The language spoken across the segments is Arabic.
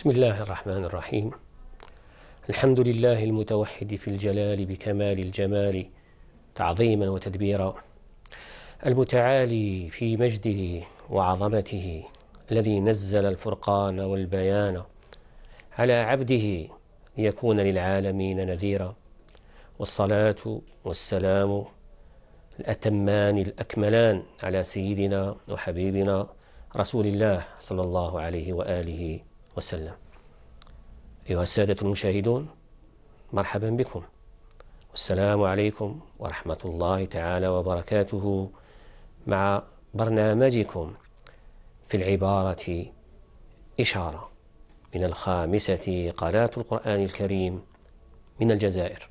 بسم الله الرحمن الرحيم. الحمد لله المتوحد في الجلال بكمال الجمال تعظيما وتدبيرا. المتعالي في مجده وعظمته الذي نزل الفرقان والبيان على عبده ليكون للعالمين نذيرا. والصلاة والسلام الأتمان الأكملان على سيدنا وحبيبنا رسول الله صلى الله عليه وآله وسلم. أيها السادة المشاهدون مرحبا بكم. والسلام عليكم ورحمة الله تعالى وبركاته مع برنامجكم في العبارة إشارة من الخامسة قناة القرآن الكريم من الجزائر.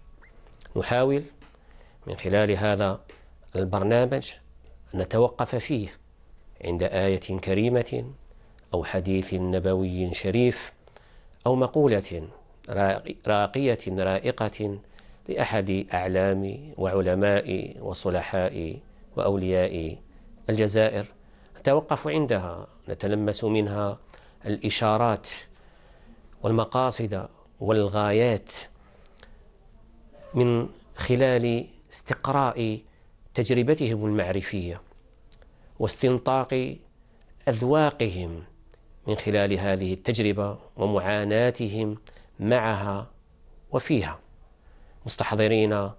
نحاول من خلال هذا البرنامج أن نتوقف فيه عند آية كريمة أو حديث نبوي شريف أو مقولة راقية رائقة لأحد أعلام وعلماء وصلحاء وأولياء الجزائر نتوقف عندها نتلمس منها الإشارات والمقاصد والغايات من خلال استقراء تجربتهم المعرفية واستنطاق أذواقهم من خلال هذه التجربة ومعاناتهم معها وفيها. مستحضرين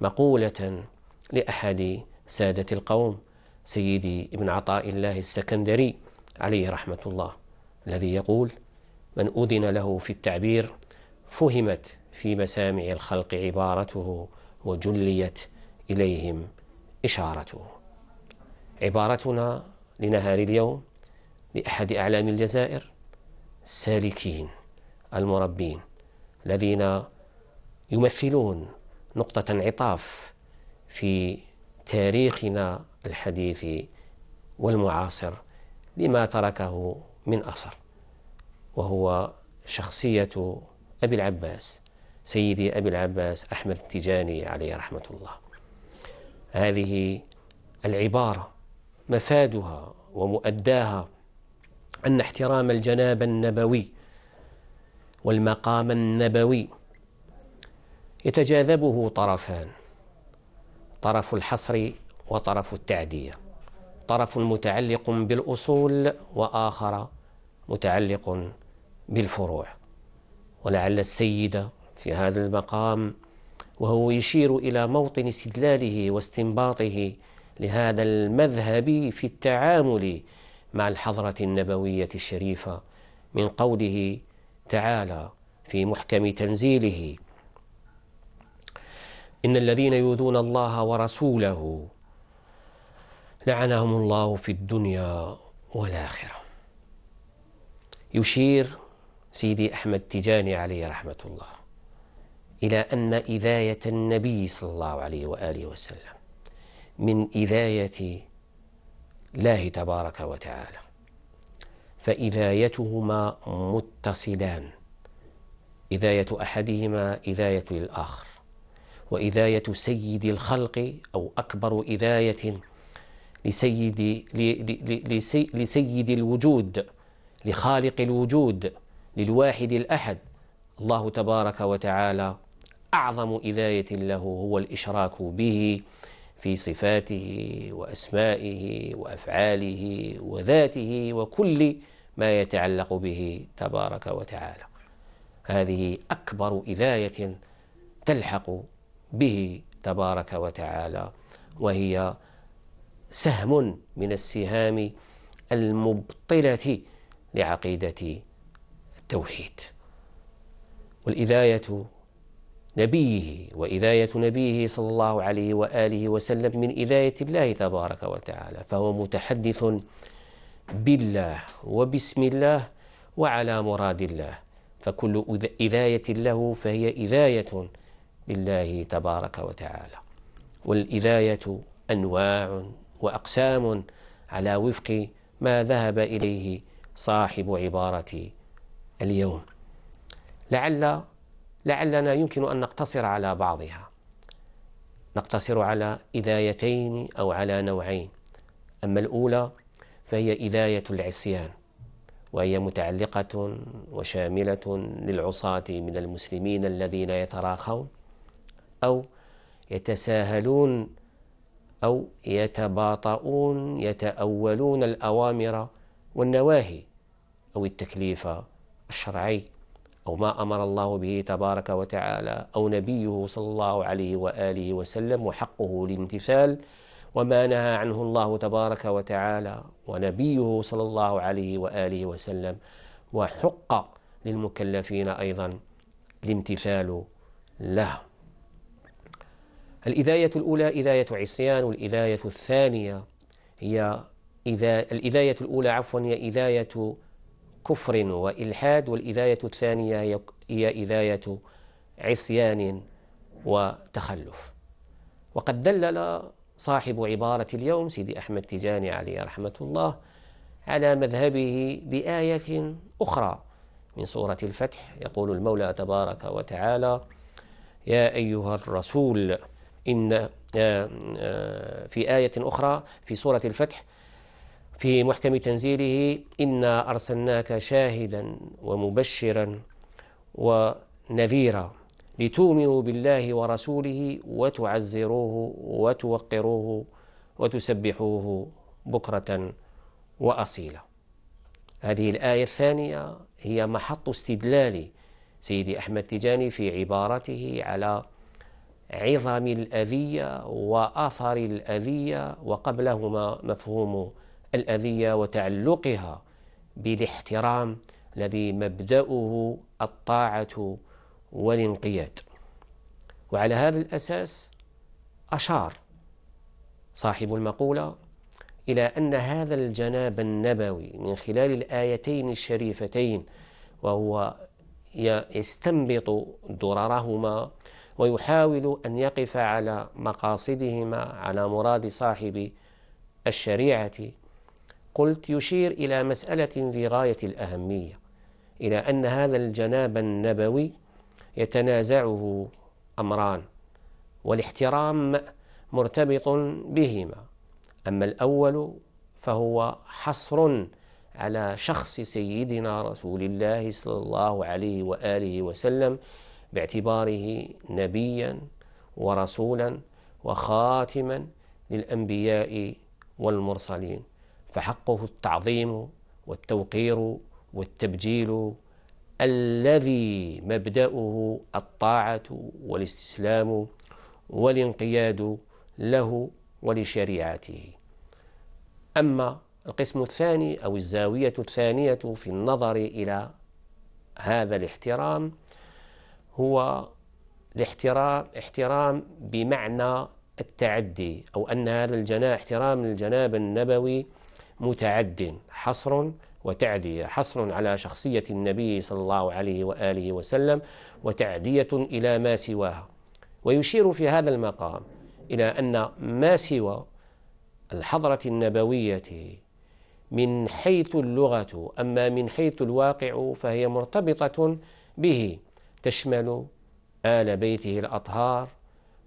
مقولة لأحد سادة القوم سيدي ابن عطاء الله السكندري عليه رحمة الله الذي يقول من أذن له في التعبير فهمت في مسامع الخلق عبارته وجليت إليهم إشارته. عبارتنا لنهار اليوم لأحد أعلام الجزائر السالكين المربين الذين يمثلون نقطة انعطاف في تاريخنا الحديث والمعاصر لما تركه من أثر وهو شخصية أبي العباس سيدي أبي العباس أحمد التجاني عليه رحمة الله. هذه العبارة مفادها ومؤداها أن احترام الجناب النبوي والمقام النبوي يتجاذبه طرفان طرف الحصر وطرف التعدية طرف متعلق بالأصول وآخر متعلق بالفروع. ولعل السيد في هذا المقام وهو يشير إلى موطن استدلاله واستنباطه لهذا المذهب في التعامل مع الحضرة النبوية الشريفة من قوله تعالى في محكم تنزيله إن الذين يؤذون الله ورسوله لعنهم الله في الدنيا والآخرة. يشير سيدي أحمد تجاني عليه رحمة الله إلى أن إذاية النبي صلى الله عليه وآله وسلم من إذاية الله تبارك وتعالى. فإذايتهما متصلان. إذاية أحدهما إذاية الآخر وإذاية سيد الخلق أو أكبر إذاية لسيد, لسيد الوجود لخالق الوجود للواحد الأحد. الله تبارك وتعالى أعظم إذاية له هو الإشراك به. في صفاته وأسمائه وأفعاله وذاته وكل ما يتعلق به تبارك وتعالى. هذه أكبر إذاية تلحق به تبارك وتعالى وهي سهم من السهام المبطلة لعقيدة التوحيد. والإذاية نبيه وإذاية نبيه صلى الله عليه وآله وسلم من إذاية الله تبارك وتعالى فهو متحدث بالله وبسم الله وعلى مراد الله فكل إذاية له فهي إذاية لله تبارك وتعالى والإذاية أنواع وأقسام على وفق ما ذهب إليه صاحب عبارة اليوم. لعل لعلنا يمكن أن نقتصر على بعضها. نقتصر على إذايتين أو على نوعين. أما الأولى فهي إذاية العصيان وهي متعلقة وشاملة للعصاة من المسلمين الذين يتراخون أو يتساهلون أو يتباطؤون يتأولون الأوامر والنواهي أو التكليف الشرعي. أو ما أمر الله به تبارك وتعالى أو نبيه صلى الله عليه وآله وسلم وحقه الامتثال وما نهى عنه الله تبارك وتعالى ونبيه صلى الله عليه وآله وسلم وحق للمكلفين أيضا الامتثال له. الإذاية الأولى إذاية عصيان والإذاية الثانية هي إذا الإذاية الأولى عفوا هي إذاية كفر وإلحاد والإذاية الثانية هي إذاية عصيان وتخلف. وقد دلل صاحب عبارة اليوم سيدي أحمد تجاني عليه رحمة الله على مذهبه بآية أخرى من سورة الفتح. يقول المولى تبارك وتعالى يا أيها الرسول إن آه، آه، في آية أخرى في سورة الفتح في محكم تنزيله إنا أرسلناك شاهدا ومبشرا ونذيرا لتؤمنوا بالله ورسوله وتعزروه وتوقروه وتسبحوه بكرة وأصيلا. هذه الآية الثانية هي محط استدلال سيدي أحمد تجاني في عبارته على عظم الأذية وأثر الأذية وقبلهما مفهوم الأذية وتعلقها بالاحترام الذي مبدأه الطاعة والانقياد. وعلى هذا الأساس أشار صاحب المقولة إلى أن هذا الجناب النبوي من خلال الآيتين الشريفتين وهو يستنبط دررهما ويحاول أن يقف على مقاصدهما على مراد صاحب الشريعة قلت يشير إلى مسألة في غاية الأهمية إلى أن هذا الجناب النبوي يتنازعه أمران والاحترام مرتبط بهما. أما الأول فهو حصر على شخص سيدنا رسول الله صلى الله عليه وآله وسلم باعتباره نبيا ورسولا وخاتما للأنبياء والمرسلين. فحقه التعظيم والتوقير والتبجيل الذي مبدأه الطاعة والاستسلام والانقياد له ولشريعته. أما القسم الثاني أو الزاوية الثانية في النظر إلى هذا الاحترام هو الاحترام احترام بمعنى التعدي أو أن هذا الجناح احترام الجناب النبوي متعد حصر وتعدية حصر على شخصية النبي صلى الله عليه وآله وسلم وتعدية إلى ما سواها. ويشير في هذا المقام إلى أن ما سوى الحضرة النبوية من حيث اللغة أما من حيث الواقع فهي مرتبطة به. تشمل آل بيته الأطهار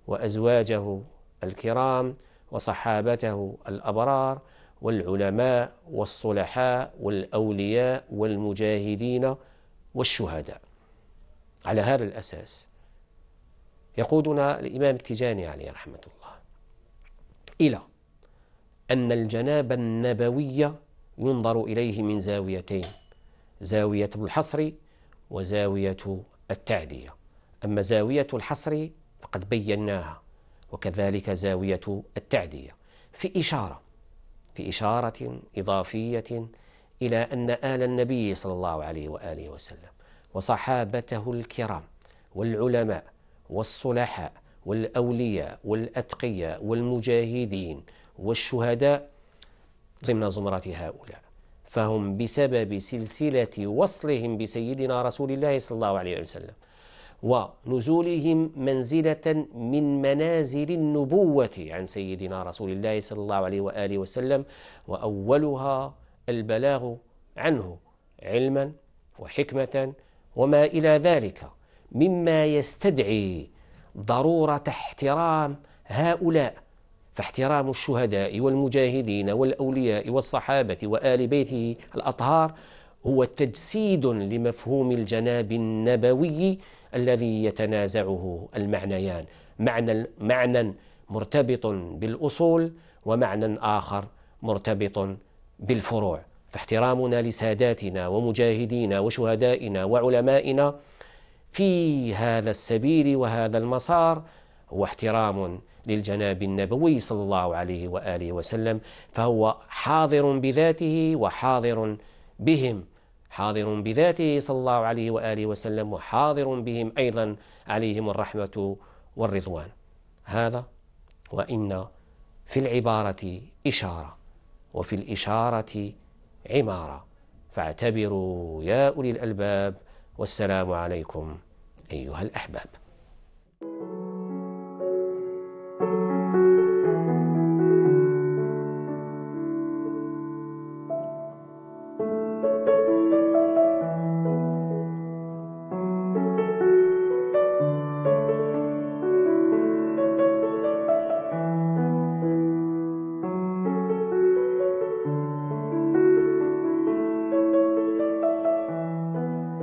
وأزواجه الكرام وصحابته الأبرار والعلماء والصلحاء والأولياء والمجاهدين والشهداء. على هذا الأساس يقودنا الإمام التجاني عليه رحمة الله إلى أن الجناب النبوي ينظر إليه من زاويتين زاوية الحصر وزاوية التعدية. أما زاوية الحصر فقد بيناها وكذلك زاوية التعدية. في إشارة في إشارة إضافية إلى أن آل النبي صلى الله عليه وآله وسلم وصحابته الكرام والعلماء والصلحاء والأولياء والأتقياء والمجاهدين والشهداء ضمن زمرة هؤلاء. فهم بسبب سلسلة وصلهم بسيدنا رسول الله صلى الله عليه وسلم ونزولهم منزلة من منازل النبوة عن سيدنا رسول الله صلى الله عليه وآله وسلم وأولها البلاغ عنه علما وحكمة وما إلى ذلك مما يستدعي ضرورة احترام هؤلاء فاحترام الشهداء والمجاهدين والأولياء والصحابة وآل بيته الأطهار هو تجسيد لمفهوم الجناب النبوي الذي يتنازعه المعنيان. معنى معنى مرتبط بالأصول ومعنى آخر مرتبط بالفروع. فاحترامنا لساداتنا ومجاهدينا وشهدائنا وعلمائنا في هذا السبيل وهذا المسار هو احترام للجناب النبوي صلى الله عليه وآله وسلم فهو حاضر بذاته وحاضر بهم. حاضر بذاته صلى الله عليه وآله وسلم وحاضر بهم أيضا عليهم الرحمة والرضوان. هذا وإن في العبارة إشارة وفي الإشارة عمارة. فاعتبروا يا أولي الألباب والسلام عليكم أيها الأحباب.